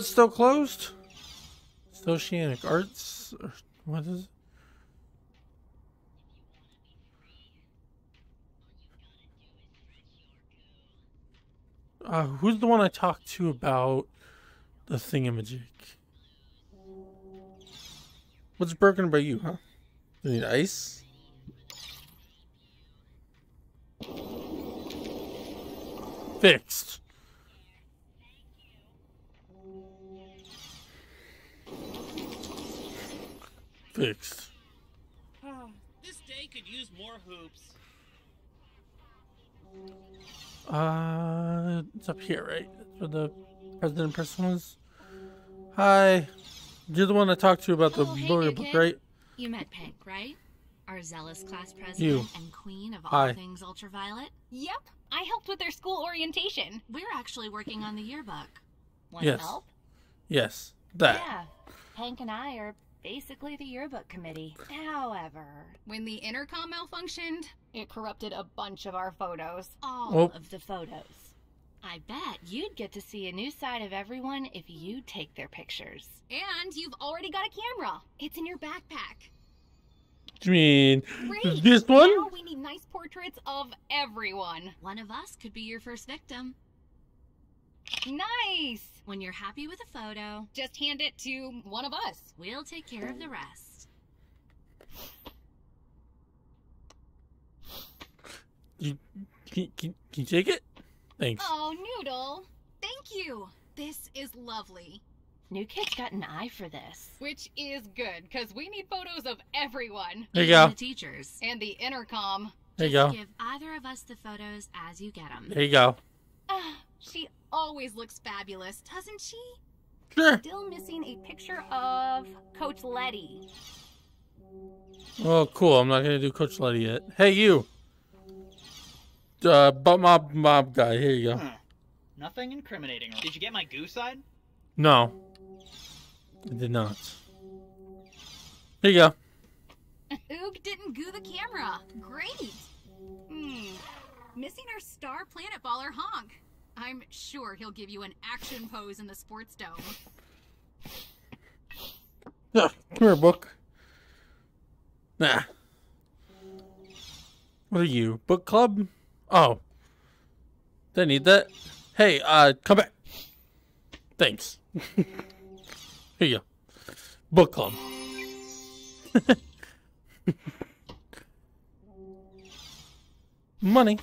What's still closed? It's Oceanic Arts. What is it? Uh, who's the one I talked to about the thingamajig? What's broken about you, huh? You need ice? Fixed. Fixed. This day could use more hoops. Uh, it's up here, right? That's where the president person was. Hi. You're the one I talked to about the Oh, hey, lawyer book, right? You met Pink, right? Our zealous class president You. and queen of all Hi. things ultraviolet. Yep, I helped with their school orientation. We're actually working on the yearbook. Want Yes. help? Yes. That. Yeah. Hank and I are basically the yearbook committee. However, when the intercom malfunctioned, it corrupted a bunch of our photos. All Oh. of the photos. I bet you'd get to see a new side of everyone if you take their pictures. And you've already got a camera. It's in your backpack. Do you mean Great. this one? Now we need nice portraits of everyone. One of us could be your first victim. Nice. When you're happy with a photo, Just hand it to one of us. we'll take care of the rest. You, can, can, can you take it? Thanks. Oh, Noodle. Thank you. This is lovely. New Kid's got an eye for this. Which is good, because we need photos of everyone. There you Even go. The teachers. And the intercom. There you Just go. give either of us the photos as you get them. There you go. Ah, she always looks fabulous, doesn't she? Sure. Still missing a picture of Coach Letty. Oh, cool. I'm not gonna do Coach Letty yet. Hey, you. Uh, but mob mob guy. Here you go. Huh. Nothing incriminating. Did you get my goo side? No, I did not. Here you go. Oog didn't goo the camera. Great. Hmm. Missing our star planet baller honk. I'm sure he'll give you an action pose in the sports dome. Yeah, come here, book. Nah. What are you? Book club? Oh. Did I need that? Hey, uh, come back. Thanks. Here you go. Book club. Money.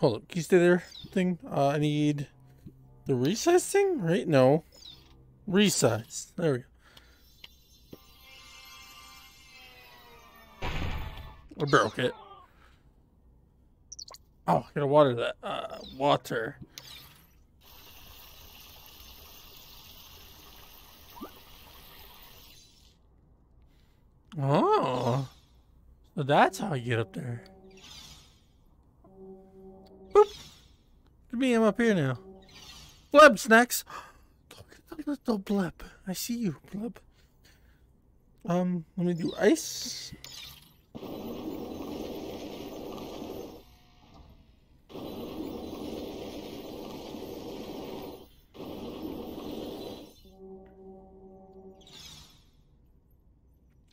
Hold up. Can you stay there? Thing. Uh, I need the resize thing, right? No. Resize. There we go. I broke it. Oh, I gotta water that. Uh, water. Oh. So that's how I get up there. Boop. Me, I'm up here now. Bleb snacks. Little bleb. I see you, bleb. Um, let me do ice.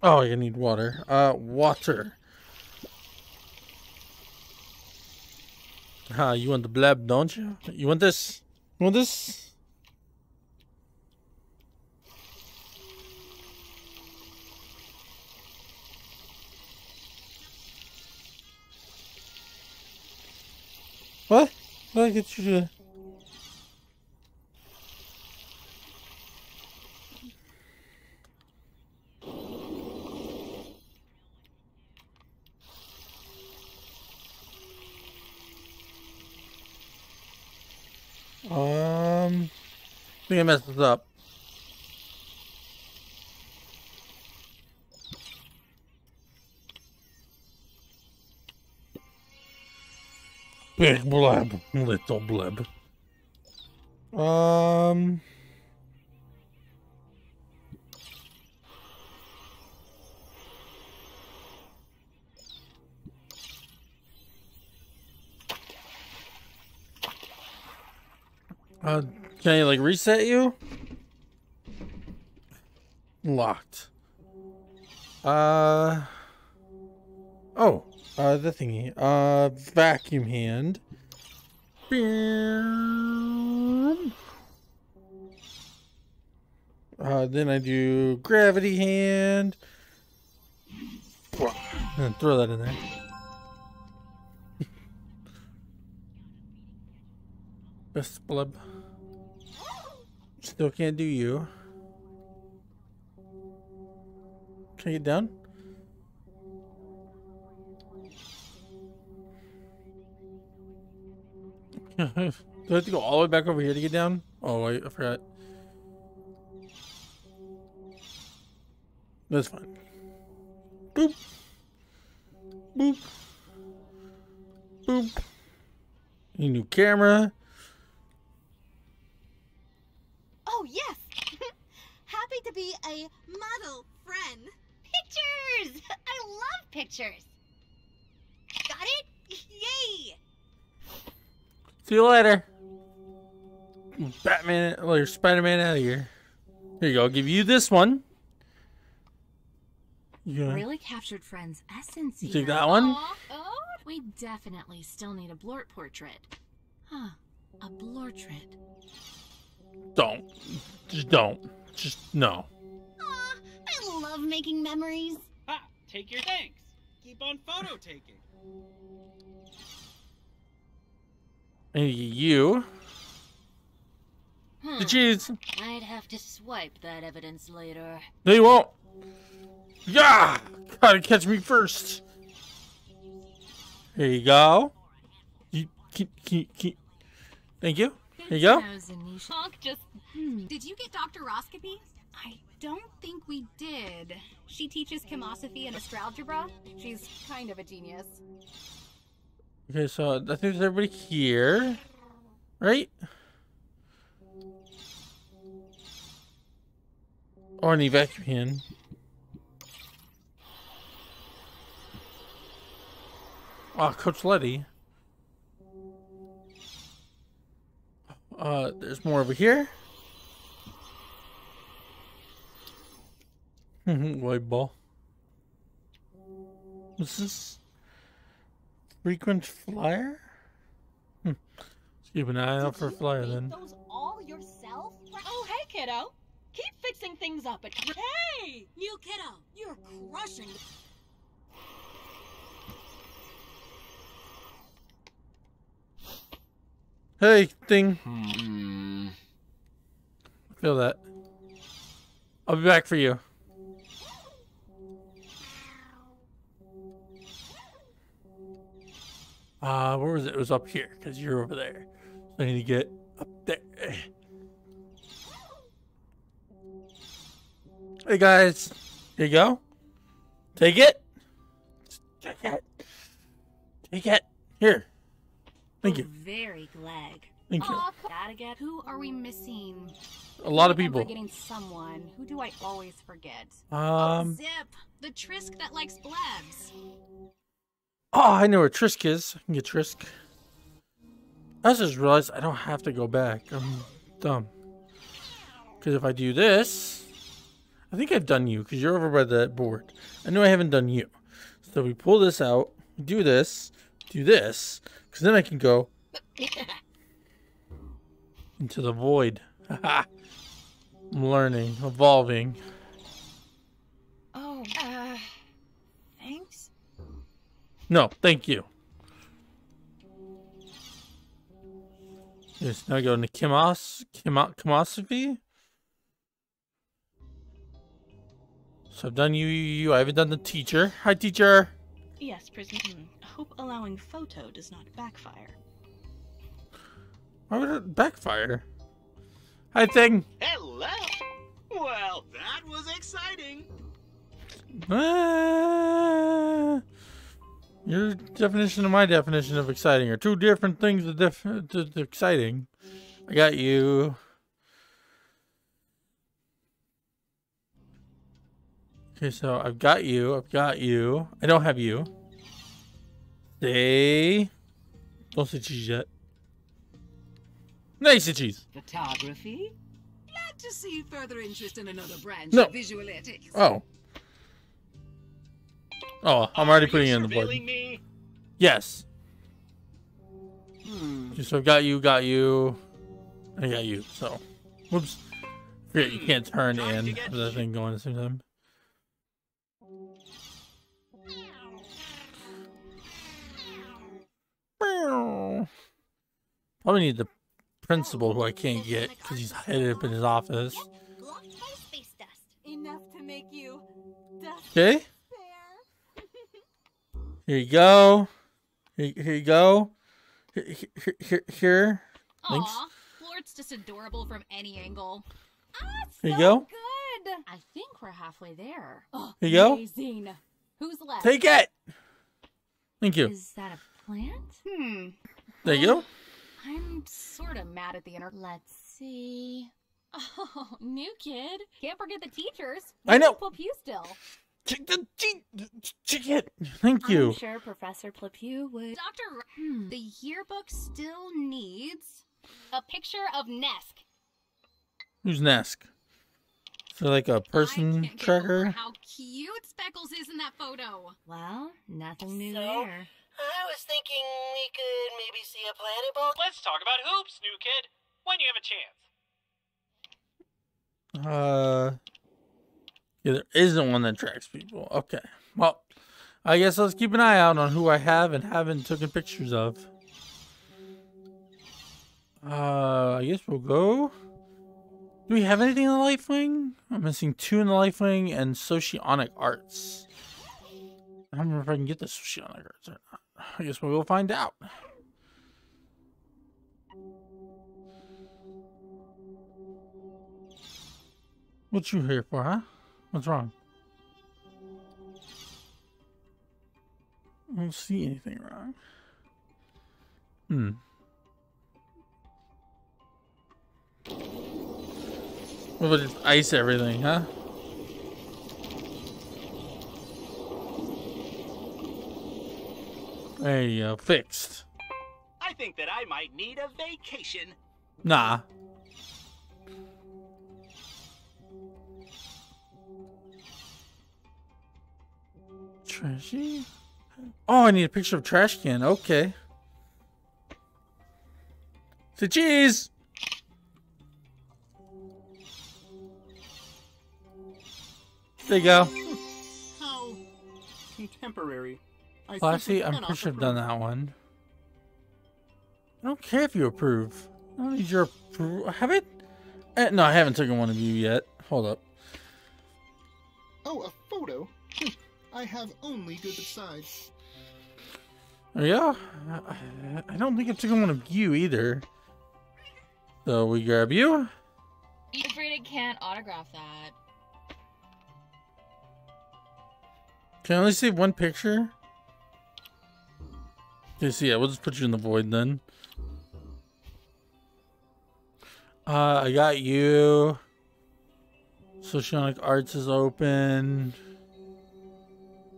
Oh, you need water. Uh, water. Ah, you want the blab, don't you? You want this? You want this? What? What did you to? Um, I think I messed this up. Big bleb, little bleb. Um. Uh, can I like reset you? Locked. Uh. Oh, uh, the thingy. Uh, vacuum hand. Uh, then I do gravity hand. And throw that in there. Best blub. Still can't do you. Can I get down? do I have to go all the way back over here to get down? Oh wait, I forgot. That's fine. Boop. Boop. Boop. New camera. See you later. Batman or Spider-Man out of here. Here you go. I'll give you this one. You Really captured Friend's essence you take that one? Aw, oh, We definitely still need a blort portrait. Huh. A blortrait. Don't. Just don't. Just no. Aw, I love making memories. Ha! Take your thanks. Keep on photo taking. And you. Hmm. The cheese. I'd have to swipe that evidence later. No, you won't. Yeah! Gotta catch me first. Here you go. You keep, keep, keep. Thank you. Here you go. Nose and niche. Honk just. Hmm. Did you get Dr. Roscopy? I don't think we did. She teaches chemosophy and astralgebra. She's kind of a genius. Okay, so I think there's everybody here. Right? Or an vacuum hand. Ah, Coach Letty. Uh, there's more over here. White ball. What's this? Frequent flyer? Hmm. Let's keep an eye out for a flyer then. those all yourself? Oh, hey, kiddo. Keep fixing things up. At- hey, new kiddo, you're crushing. Hey, thing. Hmm. Feel that. I'll be back for you. Uh, where was it? It was up here, because you're over there. So I need to get up there. Hey guys. Here you go. Take it. Take it. Take it. Here. Thank you. Very glad. Thank you. Gotta get. who are we missing? A lot of I'm people. forgetting someone. Who do I always forget? oh, Um. Zip, the Trisk that likes blabs. Oh, I know where Trisk is. I can get Trisk. I just realized I don't have to go back. I'm dumb. Because if I do this, I think I've done you because you're over by that board. I know I haven't done you. So we pull this out, do this, do this, because then I can go into the void. I'm learning, evolving. No, thank you. Yes, now go to chemos, chemo, chemosophy. So I've done you, you, you. I haven't done the teacher. Hi, teacher. Yes, prison. Hmm. Hope allowing photo does not backfire. Why would it backfire? Hi, thing. Hello. Well, that was exciting. Ah, your definition and my definition of exciting are two different things. Of def- d- d- exciting. I got you. Okay, so I've got you. I've got you. I don't have you. Stay. Don't say cheese yet. Nice cheese. Photography? Glad to see further interest in another branch No. of visual ethics. Oh. Oh, I'm already putting it in the board. Me? Yes. Hmm. So got you, got you. I got you. So, whoops. Forget you can't turn Trying to and that thing going at the same time. Probably need the principal who I can't get because he's headed up in his office. Yep, blocked by space dust. Enough to make you dust Okay, fair. Here you go. Here, here you go. Here, here, here, here. Thanks. Aw, Flort's just adorable from any angle. Here you go. Good. I think we're halfway there. Oh, Here you go. Amazing. Who's left? Take it. Thank you. Is that a plant? Hmm. There you go. I'm sort of mad at the inter. Let's see. Oh, new kid. Can't forget the teachers. I know. Pew still. Check the cheek. Check it. Thank you. I'm sure Professor Plepew would. Dr. R- Hmm. the yearbook still needs. A picture of Nesk. Who's Nesk? So like a person tracker? how cute Speckles is in that photo. Well, nothing new So? there. I was thinking we could maybe see a planet ball. Let's talk about hoops, new kid. When you have a chance. Uh, yeah, there isn't one that tracks people. Okay. Well, I guess let's keep an eye out on who I have and haven't taken pictures of. Uh, I guess we'll go. Do we have anything in the Life Wing? I'm missing two in the Life Wing and Socionic Arts. I don't remember if I can get the Socionic Arts or not. I guess we'll go find out. What you here for, huh? What's wrong? I don't see anything wrong. Hmm. What about just ice everything, huh? You go, fixed. I think that I might need a vacation. Nah. Trashy? Oh, I need a picture of trash can. Okay. Say cheese! There you go. How contemporary. I Well, actually, I'm pretty sure I've done that one. I don't care if you approve. I don't need your approval. Have it? Eh, no, I haven't taken one of you yet. Hold up. Oh, a photo? I have only good sides. There you. I, I- I don't think I've taken one of you either. So we grab you. I'm afraid I can't autograph that. Can I only save one picture? Okay, so yeah, we'll just put you in the void then. Uh, I got you. Socionic Arts is open.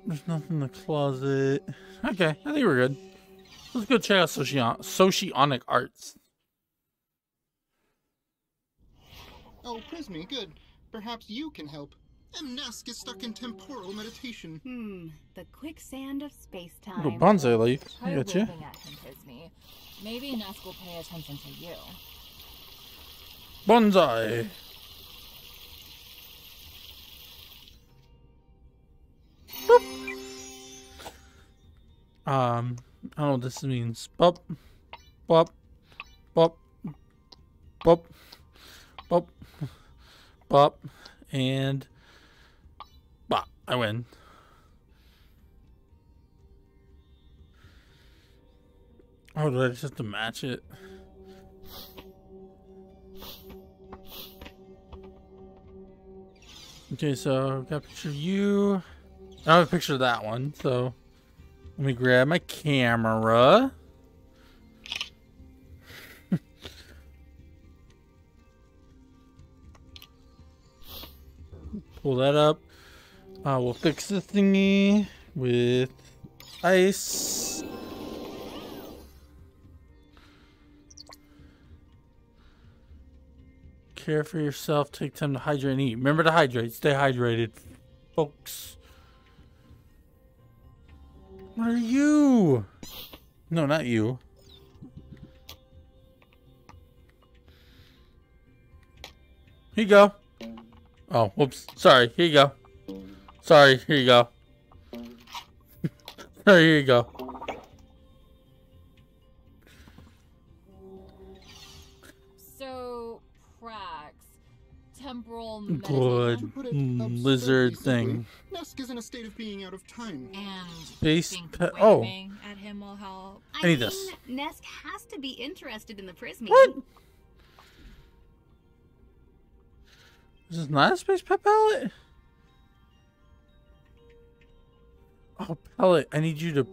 There's nothing in the closet. Okay, I think we're good. Let's go check out Soci- Socionic Arts. Oh, Prismy, good. Perhaps you can help. Amnesk is stuck in temporal meditation. Hmm. The quicksand of space Little time. bonsai leaf. Try I got you. at him, Maybe Nesk will pay attention to you. Bonsai. Boop. Um, I don't know what this means. Bop, bop, bop, bop, bop, bop, and bop. I win. Oh, did I just have to match it? Okay, so I've got a picture of you. I have a picture of that one, so let me grab my camera. Pull that up. Uh, we'll fix the thingy with ice. Care for yourself. Take time to hydrate and eat. Remember to hydrate. Stay hydrated, folks. What are you? No, not you. Here you go. Oh, whoops. Sorry. Here you go. Sorry. Here you go. Sorry. Here you go. So, Prax, temporal Good To put it absurdly lizard thing. Nesk is in a state of being out of time. And Space think pe- oh. waving at him will help. I I need mean, this. Nesk has to be interested in the Prismy. What? This is not a space pet pellet? Oh, pellet. I need you to.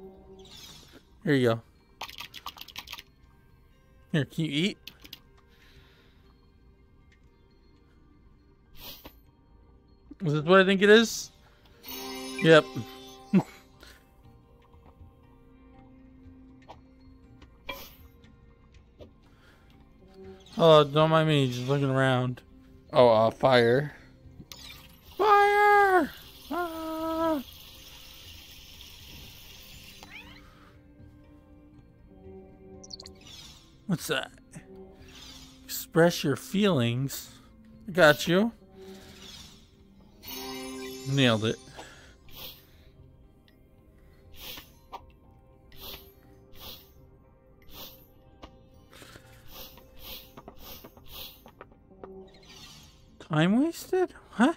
Here you go. Here, can you eat? Is this what I think it is? Yep. oh, don't mind me, just looking around. Oh, uh, fire. Fire! Ah! What's that? Express your feelings. I got you. Nailed it. Time wasted? Huh?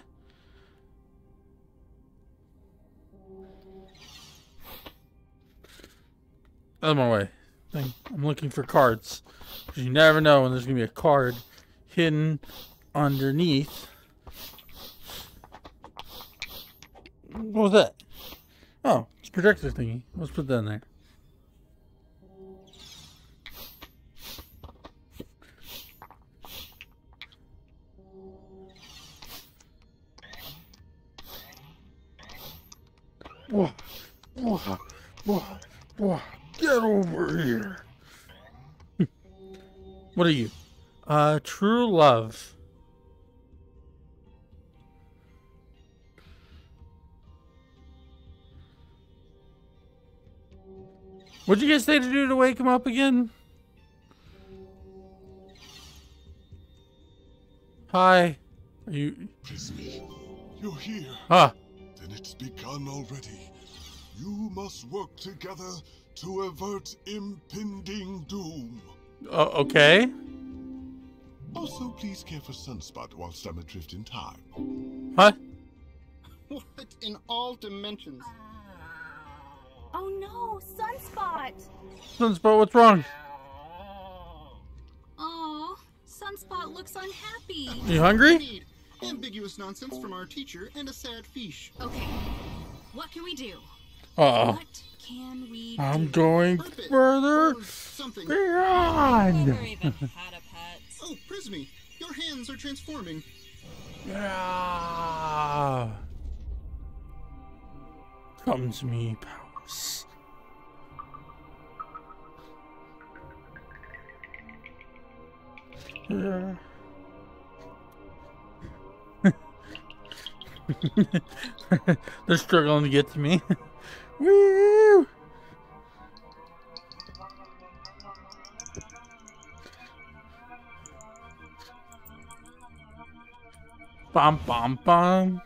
Out of my way. Thing. I'm looking for cards. Because you never know when there's going to be a card hidden underneath. What was that? Oh, it's a projector thingy. Let's put that in there. Whoa, whoa, whoa, whoa. Get over here. what are you? Uh, true love. What'd you guys say to do to wake him up again? Hi. Are you? Prismy, you're here. Ah. Then it's begun already. You must work together to avert impending doom. Uh, okay. Also, please care for Sunspot whilst I'm adrift in time. What? What in all dimensions? Oh no, Sunspot! Sunspot, what's wrong? Oh, Sunspot looks unhappy. You hungry? Indeed. Ambiguous nonsense from our teacher and a sad fish. Okay, what can we do? Uh-oh. What can we I'm do? going Rip it. further oh, something. beyond. Never even had a pet. Oh, Prismy, your hands are transforming. Yeah. Come to me, powers. Yeah. They're struggling to get to me. Woo! Bum bum bum.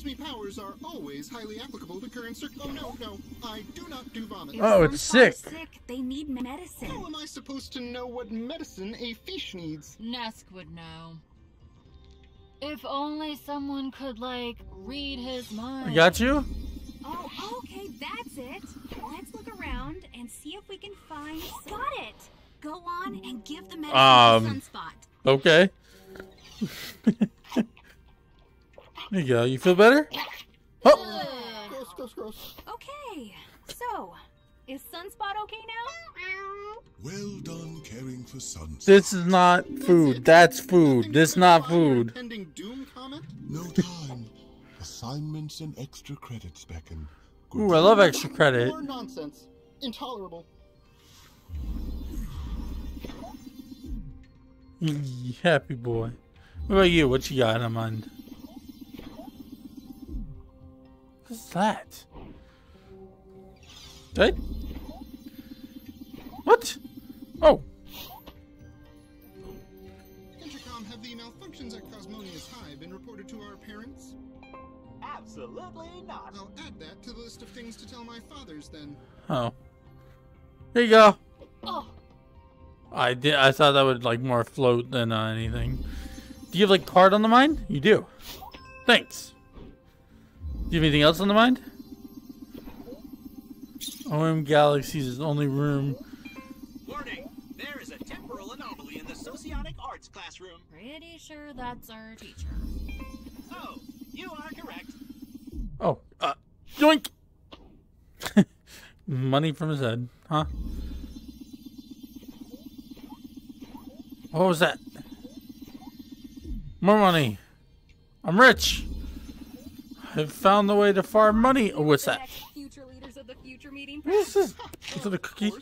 Prismy powers are always highly applicable to current circ. Oh no, no, I do not do vomit. If Oh, it's sick. sick. They need medicine. How am I supposed to know what medicine a fish needs? Nesk would know. If only someone could, like, read his mind. I got you. Oh, okay, that's it. Let's look around and see if we can find. Got it. Go on and give the medicine Um, to Sunspot. Okay. there you go. You feel better? Oh, Gross, gross, gross. Okay, so is Sunspot okay now? Well done caring for Sunspot. this is not food. That's food. This is not food. Impending doom comment? No time. Assignments and extra credits beckon. Ooh, I love extra credit. More nonsense. Intolerable. Happy boy. What about you? What you got in mind? What's that? That? What? Oh. Intercom, have the malfunctions at Cosmonious High been reported to our parents? Absolutely not. I'll add that to the list of things to tell my fathers then. Oh. Here you go. Oh. I did. I thought that would like more float than uh, anything. Do you have like card on the mind? You do. Thanks. Do you have anything else on the mind? OM Galaxy's is the only room. Warning! There is a temporal anomaly in the socionic arts classroom. Pretty sure that's our teacher. Oh, you are correct. Oh, uh, yoink! Money from his head, huh? What was that? More money. I'm rich. I've found the way to farm money. Oh, what's that? Future leaders of the future meeting. What's this? Is it a cookie?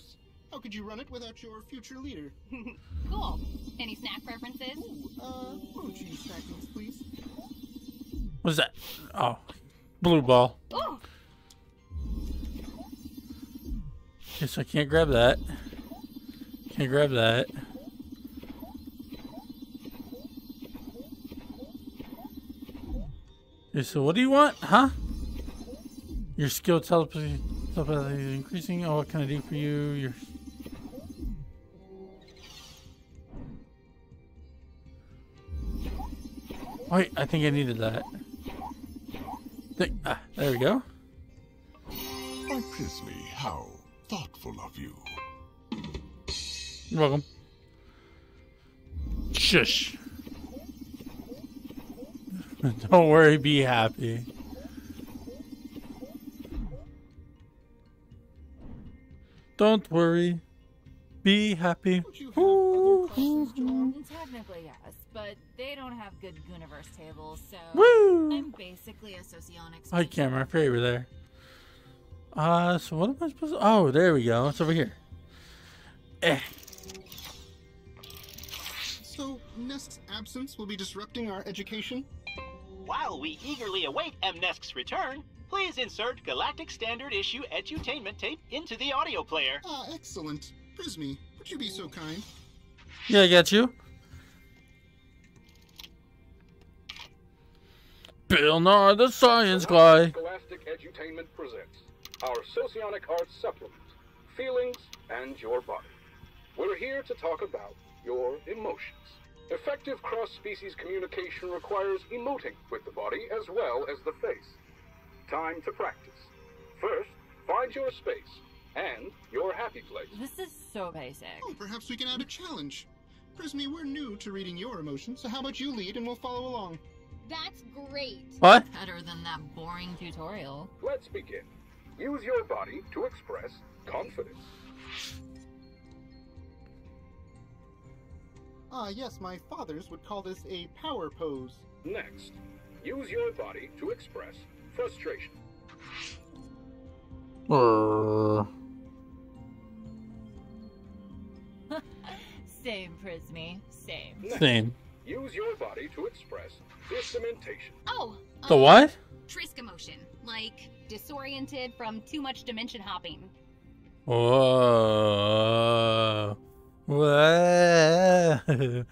How could you run it without your future leader? cool. Any snack preferences? Uh, mochi snackings, please. What's that? Oh, blue ball. Oh, Guess I can't grab that. Can't grab that. Okay, so what do you want, huh? Your skill telepathy, telepathy is increasing. Oh, what can I do for you? Your Wait, I think I needed that. Think, ah, there we go. Why, Prismy, how thoughtful of you. You're welcome. Shush. Don't worry, be happy. Don't worry, be happy. Technically, yes, but they don't have good Gooniverse tables, so Woo! I'm basically a socionics. Hi, camera. I forgot you were there. Uh, so what am I supposed to... Oh, there we go. It's over here. Eh. So, Nesk's absence will be disrupting our education? While we eagerly await Mnesk's return, please insert Galactic Standard Issue Edutainment Tape into the audio player. Ah, excellent. Prismy, would you be so kind? Yeah, I got you. Bill Nye, the science guy. Scholastic Edutainment presents our Socionic Arts Supplement, Feelings and Your Body. We're here to talk about your emotions. Effective cross-species communication requires emoting with the body as well as the face. Time to practice. First, find your space and your happy place. This is so basic. Oh, perhaps we can add a challenge. Prismy, we're new to reading your emotions, so how about you lead and we'll follow along? that's great. What? Better than that boring tutorial. Let's begin. Use your body to express confidence. Ah, yes, my fathers would call this a power pose. Next, use your body to express frustration. Uh, Same, Prismy. Same. Next, Same. use your body to express disorientation. Oh, The um, what? Trisk emotion, like disoriented from too much dimension hopping. Whoa. Whoa.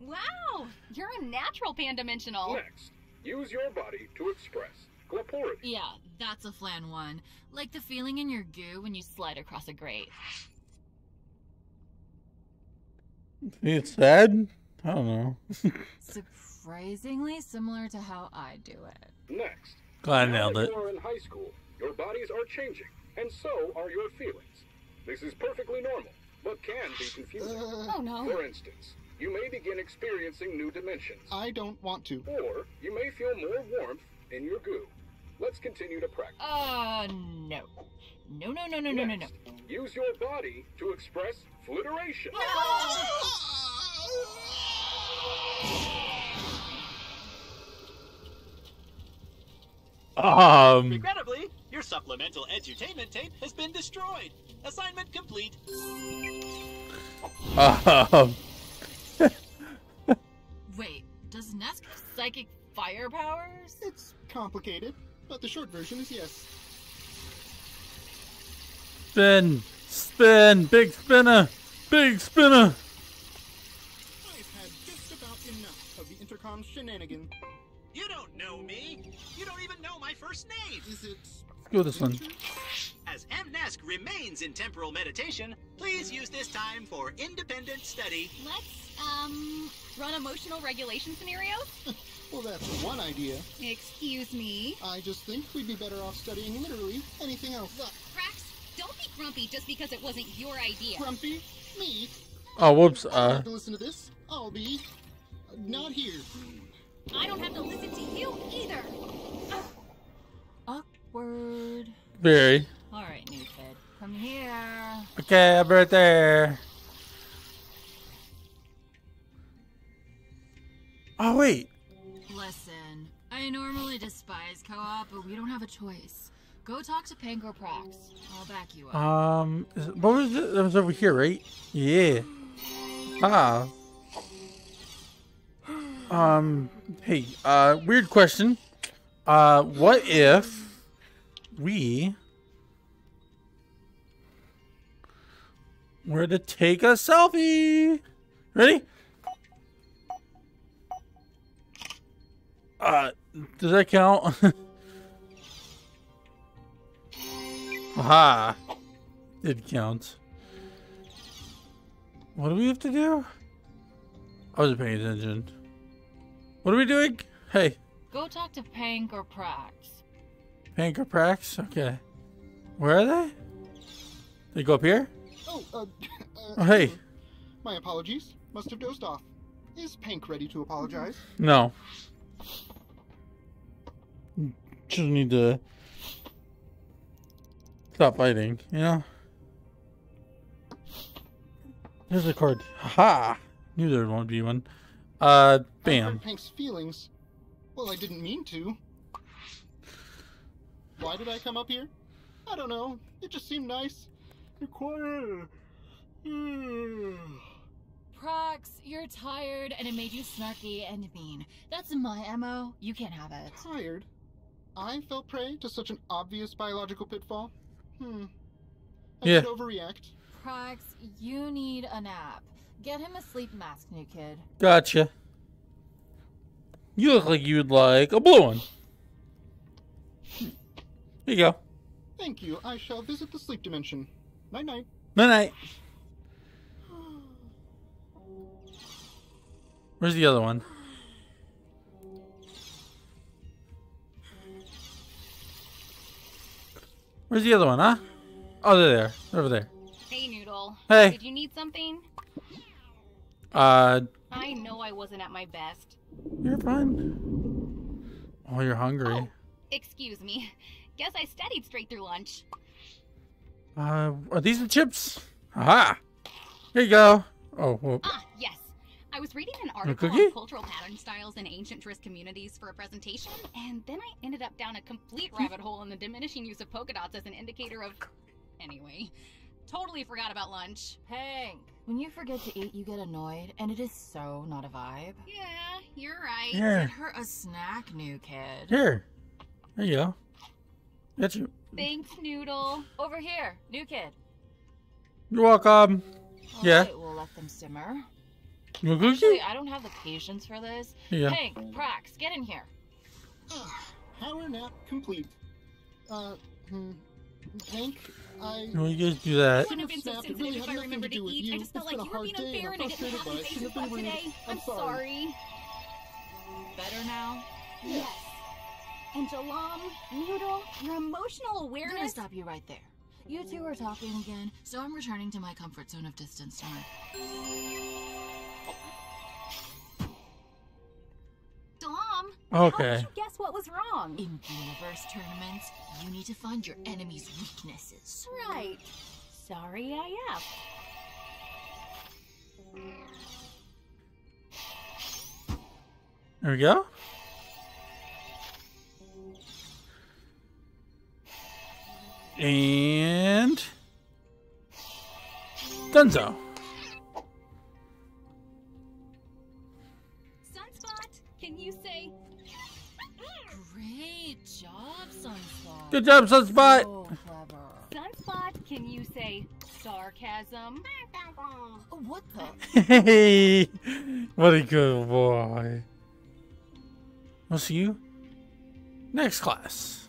Wow, you're a natural pan-dimensional. Next, use your body to express glapority. Yeah, that's a flan one. Like the feeling in your goo when you slide across a grate. it's sad? I don't know. Surprisingly similar to how I do it. Next, Glad I nailed that it. you are in high school, your bodies are changing, and so are your feelings. This is perfectly normal, but can be confusing. Uh, no. For instance, you may begin experiencing new dimensions, I don't want to. or you may feel more warmth in your goo. Let's continue to practice. Uh, no. No, no, no, no, no, no, no. Next, Use your body to express flitteration. Um, Regrettably, your supplemental edutainment tape has been destroyed. Assignment complete. um, Does Nesk have psychic fire powers? It's complicated, but the short version is yes. Spin, spin, big spinner, big spinner. I've had just about enough of the intercom shenanigans. You don't know me. You don't even know my first name. Is it? Let's go this one. As Mnesk remains in temporal meditation, please use this time for independent study. Let's, um, run emotional regulation scenarios? Well, that's one idea. Excuse me. I just think we'd be better off studying literally anything else. Look, Prax, don't be grumpy just because it wasn't your idea. Grumpy? Me? Oh, whoops. I don't Uh, have to listen to this. I'll be uh, not here. I don't have to listen to you either. Awkward. very. Alright, new kid. Come here. Okay, I'll be right there. Oh wait. Listen, I normally despise co-op, but we don't have a choice. Go talk to Panko Prax. I'll back you up. Um, it- what was it? That was over here, right? Yeah. Ah. Um. Hey. Uh. Weird question. Uh. What if we were to take a selfie? Ready? Uh. Does that count? Aha. It counts. What do we have to do? I wasn't paying attention. What are we doing? Hey, Go talk to Pank or Prax. Pank or Prax? Okay. Where are they? They go up here? Oh, uh, uh, Oh, hey. My apologies. Must have dozed off. Is Pank ready to apologize? No. Just need to stop fighting, you know? There's a card. Ha! Knew there won't be one. Uh, bam. Pank's feelings. Well, I didn't mean to. Why did I come up here? I don't know. It just seemed nice. You're quiet. Prax, you're tired and it made you snarky and mean. That's my MO. You can't have it. Tired? I fell prey to such an obvious biological pitfall? Hmm. I Yeah. did overreact. Prax, you need a nap. Get him a sleep mask, new kid. Gotcha. You look like you'd like a blue one. Here you go. Thank you. I shall visit the sleep dimension. Night night. Night night. Where's the other one? Where's the other one, huh? Oh, they're there. They're over there. Hey, Noodle. Hey. Did you need something? Uh, I know I wasn't at my best. you're fine. Oh, you're hungry. Excuse me. Guess I studied straight through lunch. Uh, are these the chips? Aha! Here you go. Oh, whoop. Ah, yes. I was reading an article on cultural pattern styles in ancient Trisk communities for a presentation, and then I ended up down a complete rabbit hole in the diminishing use of polka dots as an indicator of. Anyway, totally forgot about lunch. Hank, when you forget to eat, you get annoyed, and it is so not a vibe. Yeah, you're right. Here. Get her a snack, new kid. Here. There you go. Got you. Thanks, Noodle. Over here, new kid. You're welcome. Yeah. Alright, we'll let them simmer. You want? Actually, I don't have the patience for this. Yeah. Hank, Prax, get in here. Power nap complete. Uh, hmm. Hank, I. Well, you guys do that. Shouldn't have been so Snapped. Sensitive really if had I nothing remembered to to do with eat. I you. just felt It's been like a you were hard being day, unfair and and I I'm didn't have frustrated, but I the shouldn't patience have been rude. today. I'm I'm sorry. sorry. Better now? Yes. And Jalam, Noodle, your emotional awareness. I'm gonna stop you right there. You two are talking again, so I'm returning to my comfort zone of distance now. Jalam, how Okay. did you guess what was wrong? In universe tournaments, you need to find your enemy's weaknesses. Right. Sorry I asked. There we go. And Dunzo. Sunspot, can you say? Great job, Sunspot. Good job, Sunspot. So clever. Sunspot, can you say sarcasm? What the? Hey, what a good boy. We'll see you next class.